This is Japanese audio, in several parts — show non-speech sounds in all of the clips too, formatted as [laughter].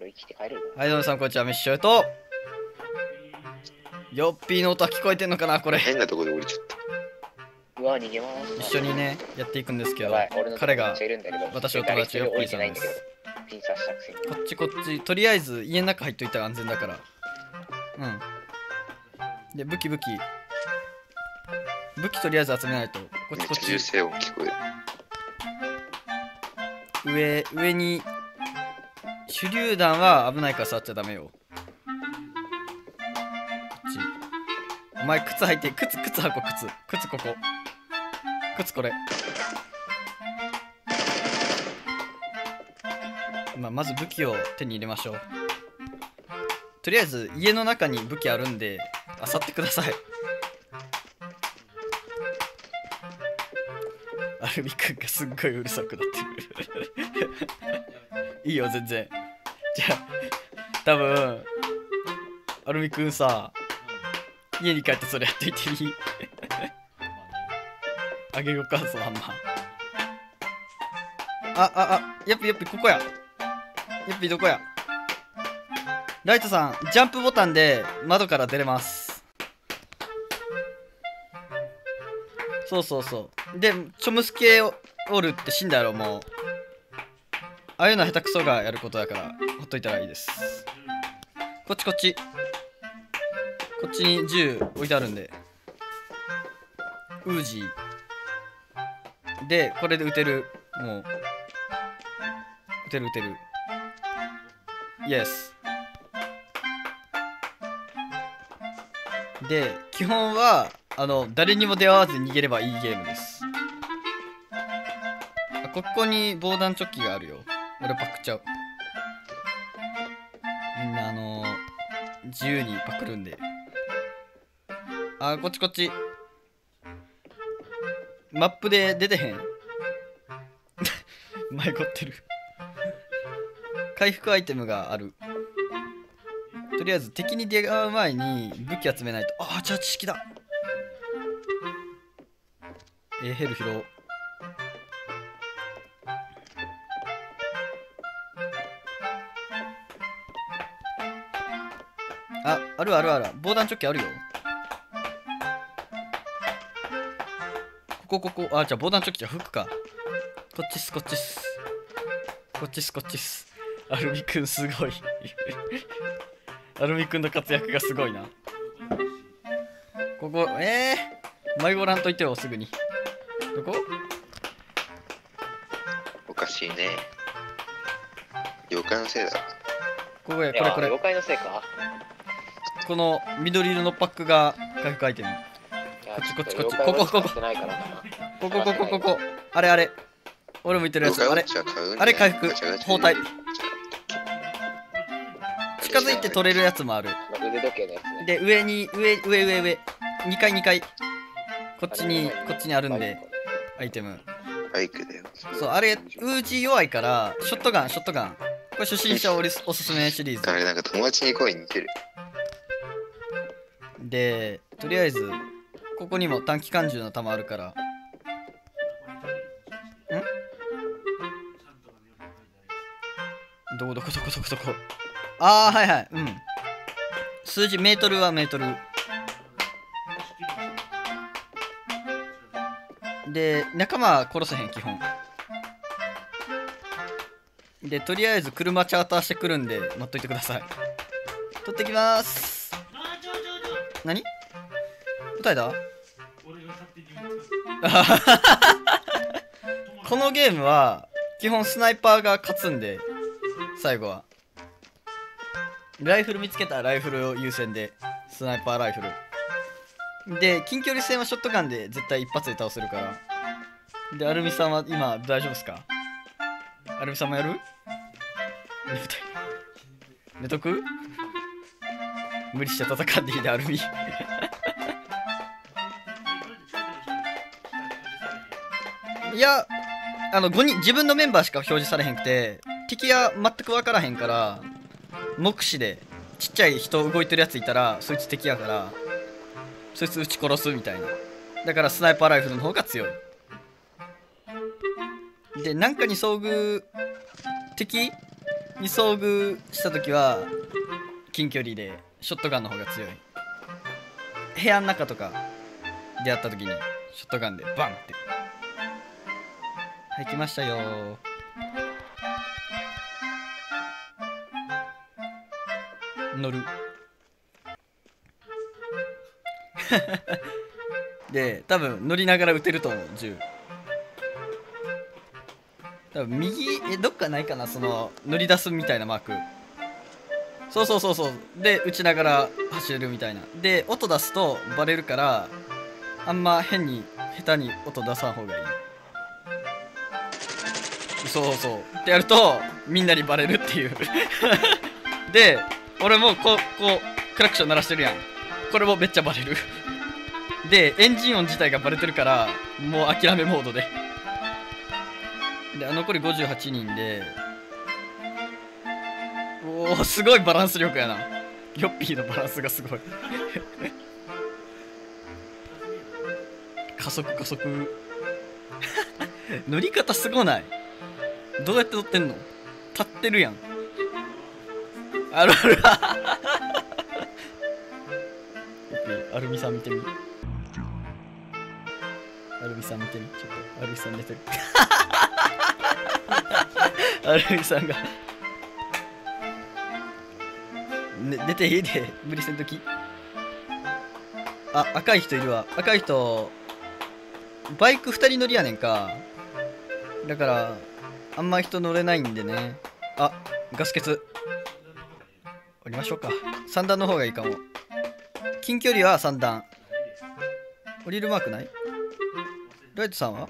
俺生きて帰れるはいどうもさんこんにちはメッシュと。ヨッピーの音は聞こえてんのかなこれ。変なところで降りちゃっうわ逃げます。一緒にねやっていくんですけど彼が私の友達誰一人降りヨッピーさんです。ピン刺したくせにこっちこっちとりあえず家の中入っといたら安全だから。うん。で武器武器。武器とりあえず集めないと。こた。っちこっめっちゃ銃ち声音聞こえる。上上に手榴弾は危ないから触っちゃダメよ。お前靴履いて靴靴履こう靴。靴ここ。靴これ。まあ、まず武器を手に入れましょう。とりあえず家の中に武器あるんで漁ってください。アルミ君がすっごいうるさくなってる。[laughs] いいよ全然。じゃあ多分アルミ君さ家に帰ってそれやっといていい？あげようかそのハンマーあああやっぴやっぴここや。やっぴどこや？ライトさんジャンプボタンで窓から出れます。そうそうそう。でチョムスケおるって死んだやろもう。ああいうのは下手くそがやることだからほっといたらいいです。こっちこっち。こっちに銃置いてあるんで。ウージー。でこれで撃てる。もう。撃てる撃てる。イエス。で基本はあの誰にも出会わず逃げればいいゲームです。あここに防弾チョッキがあるよ。俺パクっちゃう。自由にパクるんで。あこっちこっち。マップで出てへん。[laughs] 迷子ってる。回復アイテムがある。とりあえず敵に出会う前に武器集めないと。ああじゃあ知識だ。えー、ヘル拾おう。ああるあるある。防弾チョッキあるよ。ここここ。あじゃあ防弾チョッキじゃ服か。こっちっすこっちっす。こっちっすこっちっす。アルミくんすごい。[laughs] アルミくんの活躍がすごいな。ここえー、迷子らんといてよすぐに。どこ？おかしいね。妖怪のせいだ。ここやこれこれ。妖怪のせいかこの緑色のパックが回復アイテム。こっちこっちこっち。ここここ。ここここここ。あれあれ。俺も言ってるやつ。あれ。あれ回復包帯。近づいて取れるやつもある。まあ腕時計のやつね。で上に上上上上。2階2階。こっちにこっちにあるんでアイテム。バイクだよ。そうあれウージー弱いからショットガンショットガン。これ初心者おすすめシリーズ。あれなんか友達に声似てる。でとりあえずここにも短期間銃の弾あるから。ん？どこどこどこどこ？どこああはいはい。うん。数字メートルはメートル。で仲間は殺せへん基本。でとりあえず車チャーターしてくるんで待っといてください。取ってきます。何？答えだ [laughs] このゲームは基本スナイパーが勝つんで最後は。ライフル見つけたらライフルを優先でスナイパーライフル。で近距離戦はショットガンで絶対一発で倒せるから。でアルミさんは今大丈夫ですか？アルミさんもやる？寝とく？無理して戦んでいいでアルミ。いやあの5人自分のメンバーしか表示されへんくて敵は全く分からへんから目視でちっちゃい人動いてるやついたらそいつ敵やからそいつ撃ち殺すみたいな。だからスナイパーライフルの方が強い。でなんかに遭遇敵に遭遇した時は近距離でショットガンの方が強い。部屋の中とか出会った時にショットガンでバンって。はい来ましたよ。乗る。[laughs] で多分乗りながら撃てると思う銃。多分右えどっかないかなその乗り出すみたいなマーク。そうそうそうそう。で撃ちながら走れるみたいな。で音出すとバレるからあんま変に下手に音出さん方がいい。そうそうってやるとみんなにバレるっていう。[laughs] で俺もこうこうクラクション鳴らしてるやん。これもめっちゃバレる。でエンジン音自体がバレてるからもう諦めモードで。で残り58人でおおすごいバランス力やな。ヨッピーのバランスがすごい。加速加速。乗り方すごない。どうやって乗ってんの？立ってるやん。あるある。ヨッピーアルミさん見てみ。アルミさん見てみ。ちょっとアルミさん寝てる。[laughs] アルミさんが、ね、出ていいで無理せんとき。あ赤い人いるわ。赤い人バイク2人乗りやねんか。だからあんま人乗れないんでね。あガス欠。降りましょうか。3段の方がいいかも。近距離は3段。降りるマークない？ライトさんは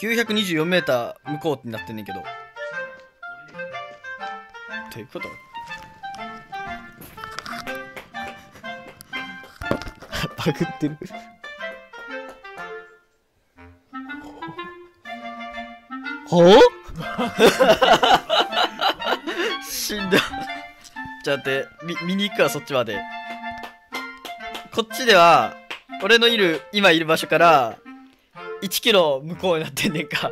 ？924m 向こうになってんねんけど。どういうことバグってる。ほう死んだ。ちょっと待って見見に行くわそっちまで。こっちでは俺のいる今いる場所から1キロ向こうになってんねんか。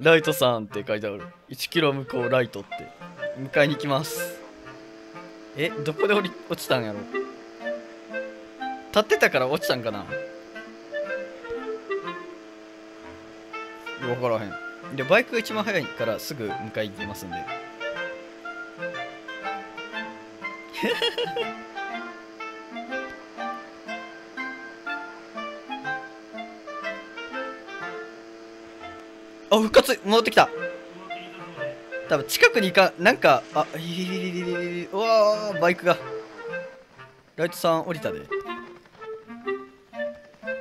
ライトさんって書いてある。1キロ向こうライトって。迎えに行きます。えどこで降り落ちたんやろ？立ってたから落ちたんかな。分からへん。でバイクが一番速いからすぐ迎え行きますんで。[laughs] あ復活戻ってきた。多分近くに行かなんかあいいうわバイクが。ライトさん降りたで。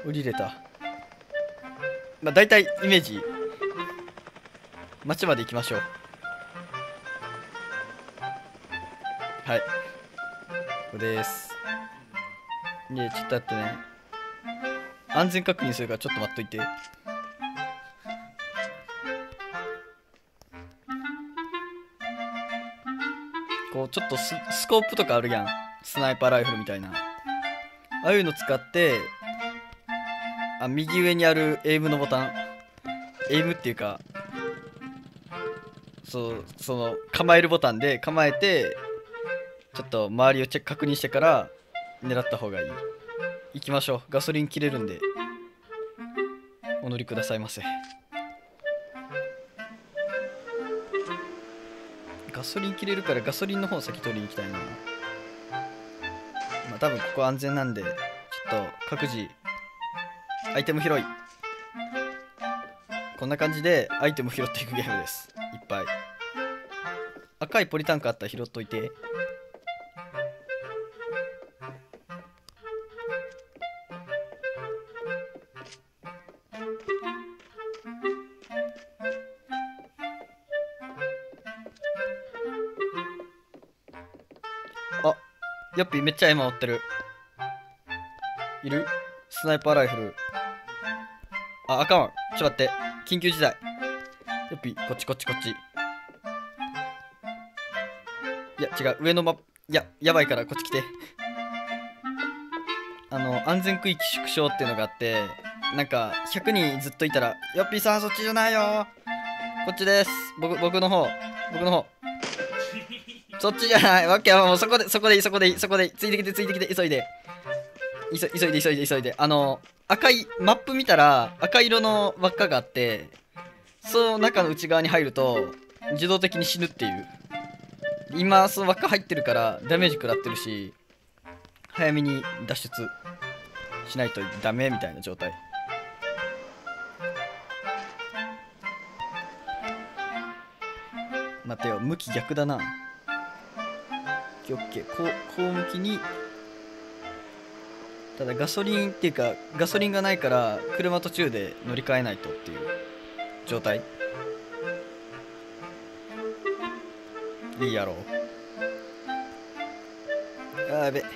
降りれた。まあ大体イメージ町まで行きましょう。はい。ここです。いやちょっと待ってね。安全確認するからちょっと待っといて。こうちょっとススコープとかあるやん。スナイパーライフルみたいな。ああいうの使ってあ右上にあるエイムのボタン。エイムっていうかそうその構えるボタンで構えてちょっと周りをチェック確認してから狙った方がいい。行きましょう。ガソリン切れるんでお乗りくださいませ。ガソリン切れるからガソリンの方先取りに行きたいな。まあ多分ここ安全なんでちょっと各自アイテム拾い。こんな感じでアイテム拾っていくゲームです。いっぱい。赤いポリタンクあったら拾っといて。あヨッピーめっちゃ絵回ってる。いる？スナイパーライフル。ああかんわ。ちょっと待って。緊急事態。ヨッピーこっちこっちこっち。いや違う。上のマいややばいからこっち来て。あの安全区域縮小っていうのがあってなんか100人ずっといたら「ヨッピーさんそっちじゃないよ。こっちです。僕僕の方。僕の方。そっちじゃない。わけはもうそこでそこでいいそこでいいそこでいい。ついてきてついてきて急いで。急急いで急いで急いで。あの赤いマップ見たら赤色の輪っかがあってその中の内側に入ると自動的に死ぬっていう。今その輪っか入ってるからダメージ食らってるし早めに脱出しないとダメみたいな状態。待てよ向き逆だな。オッケーオッケーこうこう向きにただガソリンっていうかガソリンがないから車途中で乗り換えないとっていう状態。いいやろう。あーやべ。[laughs]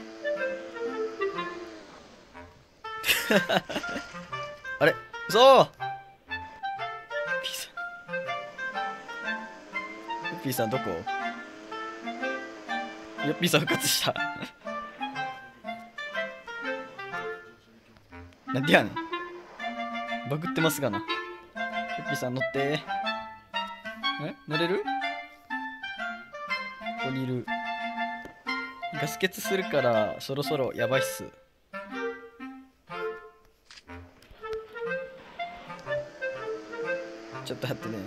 あれ？そう！ピーさん。ピーさんどこ？よっぴーさん復活した。なんでやねん。バグってますがな。よっぴーさん乗って。え？乗れる？ここにいる。ガス欠するからそろそろやばいっす。ちょっと待ってね。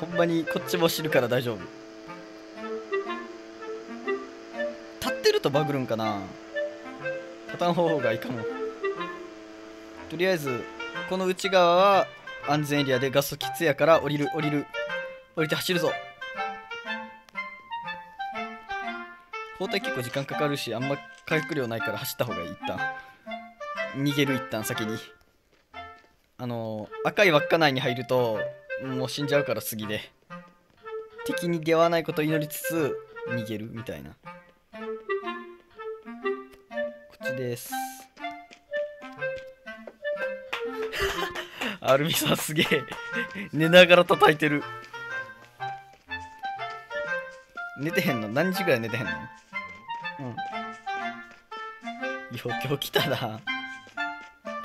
ほんまにこっちも知るから大丈夫。立ってるとバグるんかな。立たん方がいいかも。とりあえずこの内側は安全エリアでガス欠やから降りる降りる。降りて走るぞ。包帯結構時間かかるしあんま回復量ないから走った方がいい一旦。逃げる一旦先に。あのー赤い稚内に入るともう死んじゃうから次で。敵に出会わないことを祈りつつ逃げるみたいな。こっちです。アルミさんすげえ。寝ながら叩いてる。寝てへんの？何時ぐらい寝てへんの？うん。よ今日来たな。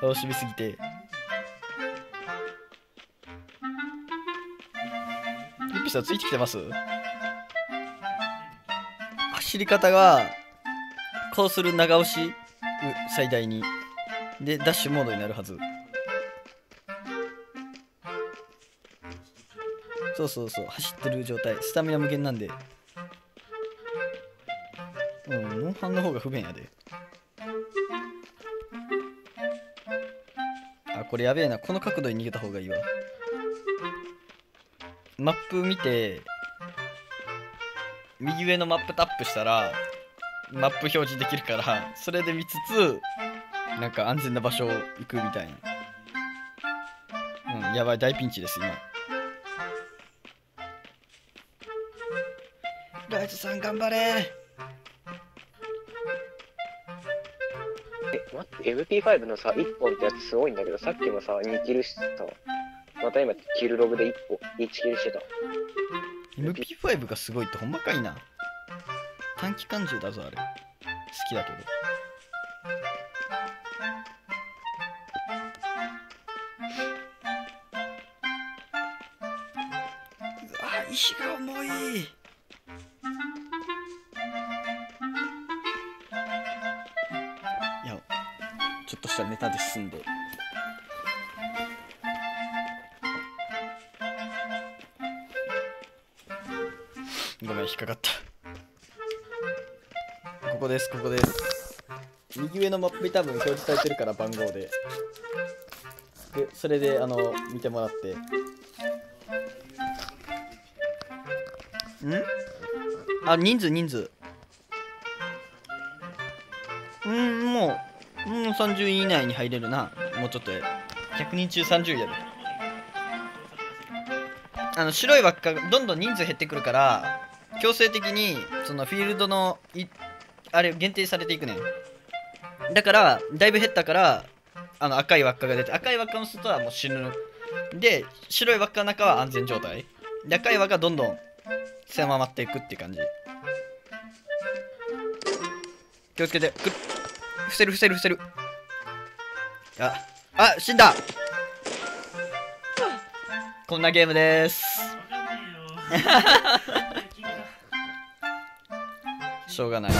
楽しみすぎて。ゆっぴさんついてきてます？走り方がこうする長押し最大に。でダッシュモードになるはず。そうそうそう走ってる状態スタミナ無限なんで。うんモンハンの方が不便やで。あこれやべえな。この角度に逃げた方がいいわ。マップ見て右上のマップタップしたらマップ表示できるからそれで見つつなんか安全な場所を行くみたいな。うんやばい大ピンチです今。ライトさん頑張れ。え、待って、MP5 のさ、1本ってやつすごいんだけど、さっきもさ、2キルしてた。また今、キルログで1本、1キルしてた。MP5 がすごいってほんまかいな。短期間銃だぞあれ。好きだけど。うわ石が重いしたネタで済んで。ごめん引っかかった。ここですここです。右上のマップに多分表示されてるから番号で。でそれであの見てもらって。ん？あ人数人数。30位以内に入れるな。もうちょっと。や100人中30位やであの白い輪っかがどんどん人数減ってくるから強制的にそのフィールドのいあれ限定されていくねん。だからだいぶ減ったからあの赤い輪っかが出て赤い輪っかの外はもう死ぬ。で白い輪っかの中は安全状態。で赤い輪がどんどん狭まっていくって感じ。気をつけて。くっ。伏せる伏せる伏せる。ああ死んだ。こんなゲームです。[laughs] しょうがない